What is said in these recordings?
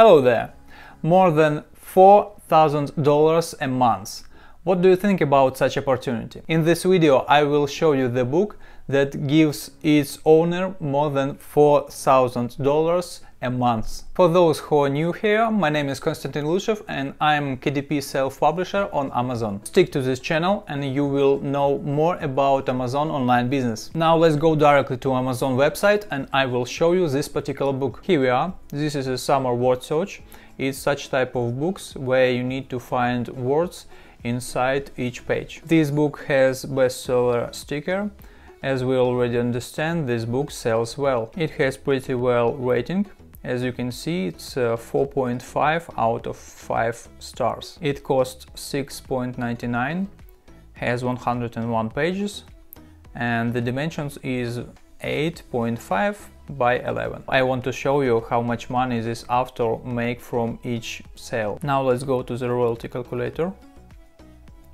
Hello there! More than $4,000 a month. What do you think about such opportunity? In this video I will show you the book that gives its owner more than $4,000 a month. For those who are new here, my name is Kostiantyn Luchshev and I'm KDP self-publisher on Amazon. Stick to this channel and you will know more about Amazon online business. Now let's go directly to Amazon website and I will show you this particular book. Here we are. This is a summer word search. It's such type of books where you need to find words inside each page. This book has bestseller sticker. As we already understand, this book sells well. It has pretty well rating as you can see, it's uh, 4.5 out of 5 stars. It costs 6.99, has 101 pages, and the dimensions is 8.5 by 11. I want to show you how much money this author make from each sale. Now let's go to the royalty calculator.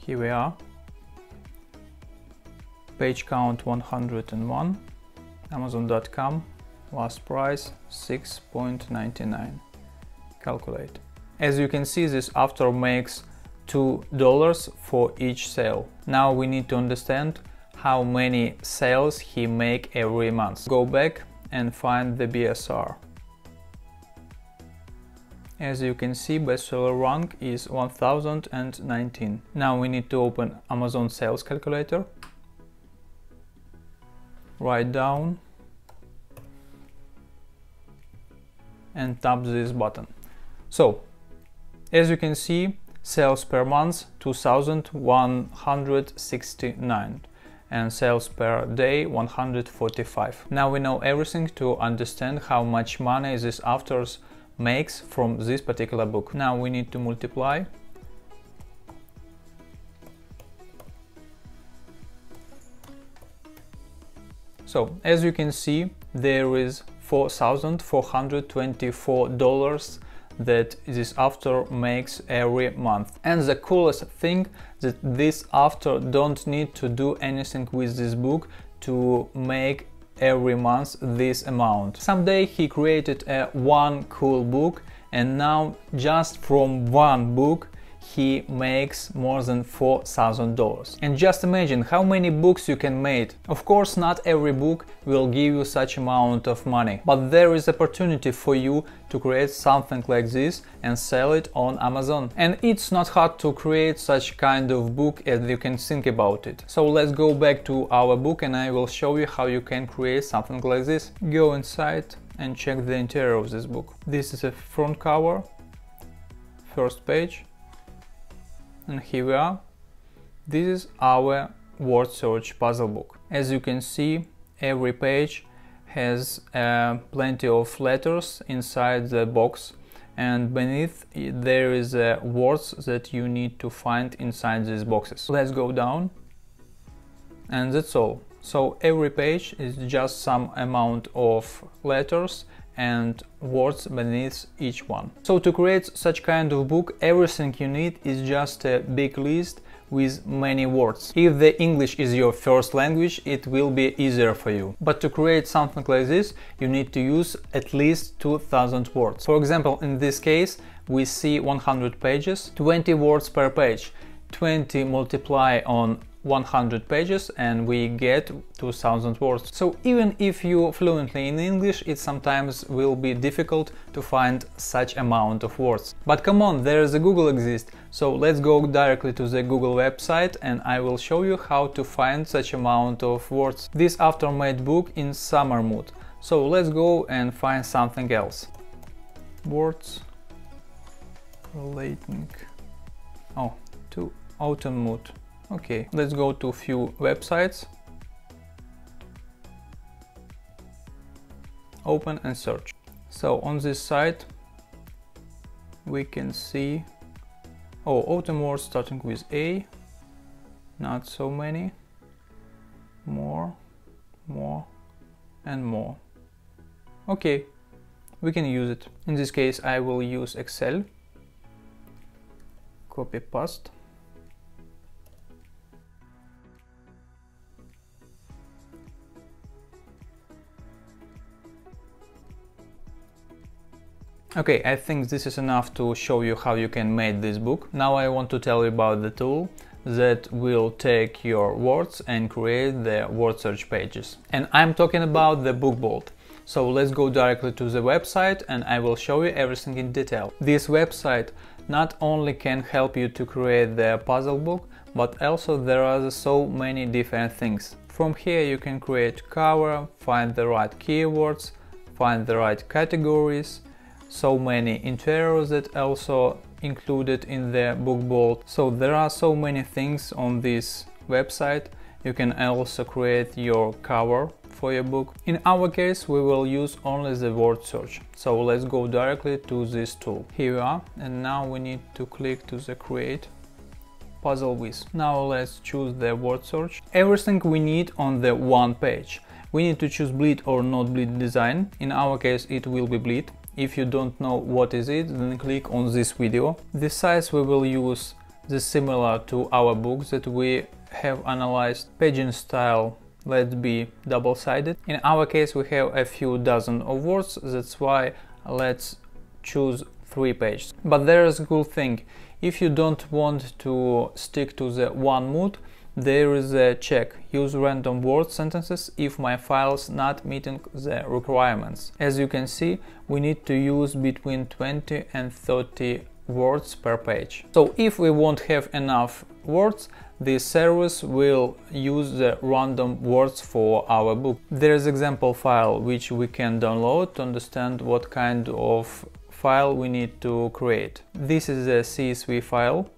Here we are. Page count 101, amazon.com last price 6.99 calculate. As you can see this author makes two dollars for each sale. Now we need to understand how many sales he make every month. Go back and find the BSR as you can see bestseller rank is 1019 now we need to open Amazon sales calculator write down and tap this button. So, as you can see, sales per month 2169 and sales per day 145. Now we know everything to understand how much money this authors makes from this particular book. Now we need to multiply So, as you can see, there is $4,424 that this author makes every month. And the coolest thing that this author don't need to do anything with this book to make every month this amount. Someday he created a one cool book and now just from one book he makes more than $4,000. And just imagine how many books you can make. Of course, not every book will give you such amount of money, but there is opportunity for you to create something like this and sell it on Amazon. And it's not hard to create such kind of book as you can think about it. So let's go back to our book and I will show you how you can create something like this. Go inside and check the interior of this book. This is a front cover, first page, and here we are. This is our word search puzzle book. As you can see, every page has uh, plenty of letters inside the box and beneath there is uh, words that you need to find inside these boxes. Let's go down and that's all. So every page is just some amount of letters and words beneath each one. So to create such kind of book, everything you need is just a big list with many words. If the English is your first language, it will be easier for you. But to create something like this, you need to use at least 2000 words. For example, in this case, we see 100 pages, 20 words per page. 20 multiply on 100 pages and we get 2000 words. So even if you fluently in English, it sometimes will be difficult to find such amount of words. But come on, there is a Google exist. So let's go directly to the Google website and I will show you how to find such amount of words. This author made book in summer mood. So let's go and find something else. Words relating oh to autumn mood. Okay, let's go to a few websites. Open and search. So on this site we can see oh autumn words starting with A. Not so many. More more and more. Okay we can use it. In this case I will use Excel. Copy paste Okay, I think this is enough to show you how you can make this book. Now I want to tell you about the tool that will take your words and create the word search pages. And I'm talking about the BookBolt. So let's go directly to the website and I will show you everything in detail. This website not only can help you to create the puzzle book, but also there are so many different things. From here you can create cover, find the right keywords, find the right categories, so many interiors that also included in the BookBolt. So there are so many things on this website. You can also create your cover for your book. In our case, we will use only the word search. So let's go directly to this tool. Here we are. And now we need to click to the create puzzle Wiz. Now let's choose the word search. Everything we need on the one page. We need to choose bleed or not bleed design. In our case, it will be bleed. If you don't know what is it, then click on this video. The size we will use is similar to our book that we have analyzed. Paging style let's be double-sided. In our case we have a few dozen of words, that's why let's choose three pages. But there is a good thing, if you don't want to stick to the one mood, there is a check, use random word sentences if my file's not meeting the requirements. As you can see, we need to use between 20 and 30 words per page. So if we won't have enough words, the service will use the random words for our book. There is example file which we can download to understand what kind of file we need to create. This is a CSV file.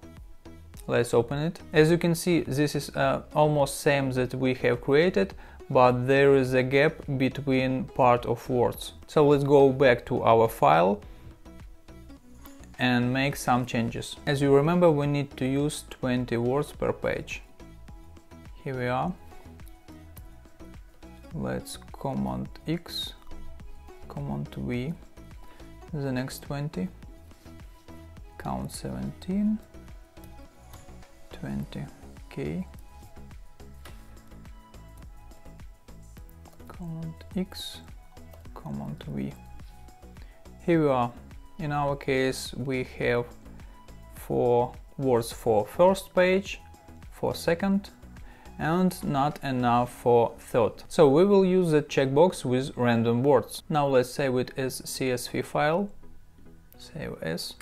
Let's open it. As you can see, this is uh, almost same that we have created, but there is a gap between part of words. So let's go back to our file and make some changes. As you remember, we need to use 20 words per page. Here we are. Let's Command X, Command V, the next 20, count 17, 20, K, Command X, Command V. Here we are in our case we have four words for first page, for second and not enough for third. So we will use the checkbox with random words. Now let's save it as CSV file. Save as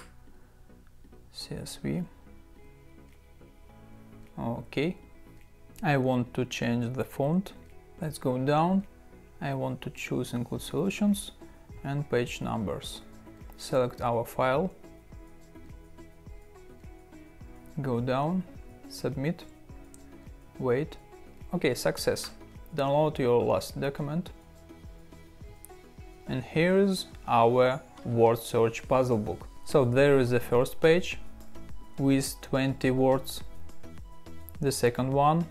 CSV. Okay. I want to change the font. Let's go down. I want to choose include solutions and page numbers select our file, go down, submit, wait. Okay, success. Download your last document. And here's our word search puzzle book. So there is the first page with 20 words, the second one,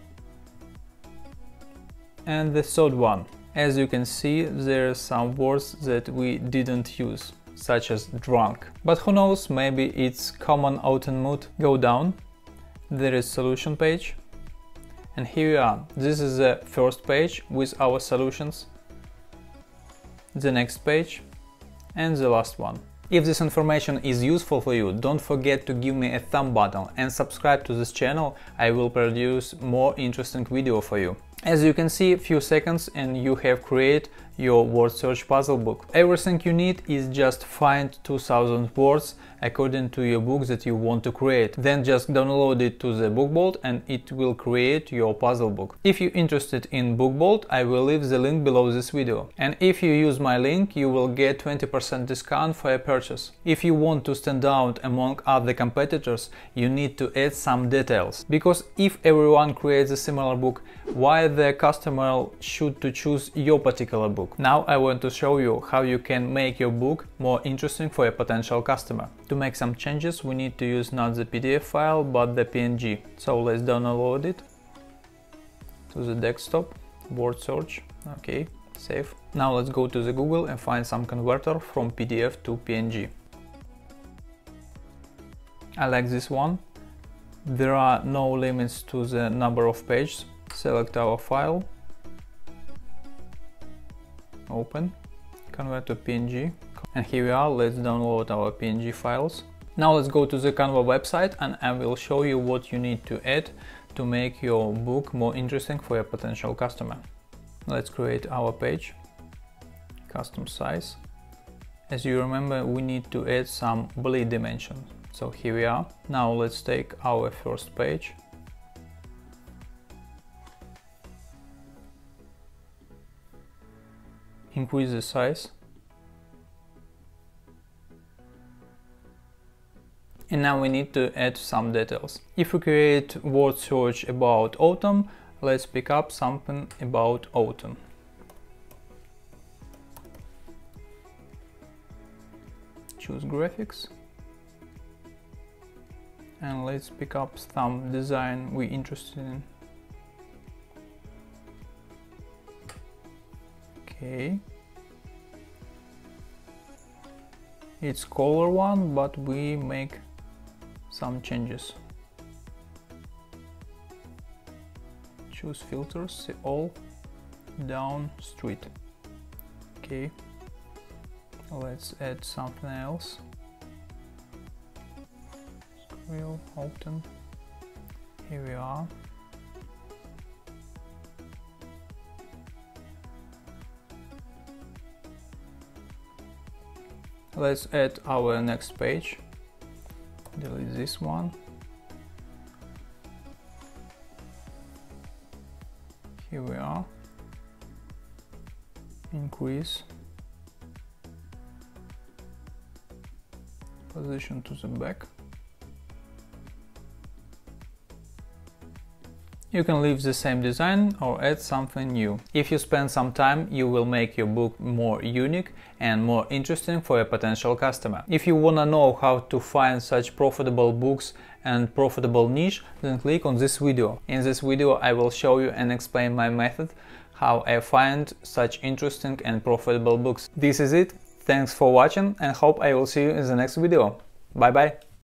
and the third one. As you can see, there are some words that we didn't use such as drunk. But who knows, maybe it's common autumn mood. Go down, there is solution page, and here we are. This is the first page with our solutions, the next page, and the last one. If this information is useful for you, don't forget to give me a thumb button and subscribe to this channel, I will produce more interesting video for you. As you can see, few seconds and you have created your word search puzzle book. Everything you need is just find 2000 words according to your book that you want to create. Then just download it to the BookBolt and it will create your puzzle book. If you're interested in BookBolt, I will leave the link below this video. And if you use my link, you will get 20% discount for a purchase. If you want to stand out among other competitors, you need to add some details. Because if everyone creates a similar book, why the customer should to choose your particular book? Now I want to show you how you can make your book more interesting for a potential customer. To make some changes we need to use not the PDF file but the PNG. So let's download it to the desktop, word search, okay, save. Now let's go to the Google and find some converter from PDF to PNG. I like this one. There are no limits to the number of pages. Select our file, open, convert to PNG, And here we are, let's download our PNG files. Now let's go to the Canva website and I will show you what you need to add to make your book more interesting for your potential customer. Let's create our page, custom size. As you remember, we need to add some bleed dimension. So here we are. Now let's take our first page. Increase the size And now we need to add some details. If we create word search about autumn, let's pick up something about autumn. Choose graphics. And let's pick up some design we're interested in. Okay. It's color one, but we make some changes. Choose filters, see all, down, street. Okay, let's add something else. Scroll, open, here we are. Let's add our next page delete this one. Here we are. Increase. Position to the back You can leave the same design or add something new. If you spend some time, you will make your book more unique and more interesting for a potential customer. If you wanna know how to find such profitable books and profitable niche, then click on this video. In this video I will show you and explain my method how I find such interesting and profitable books. This is it. Thanks for watching and hope I will see you in the next video. Bye bye.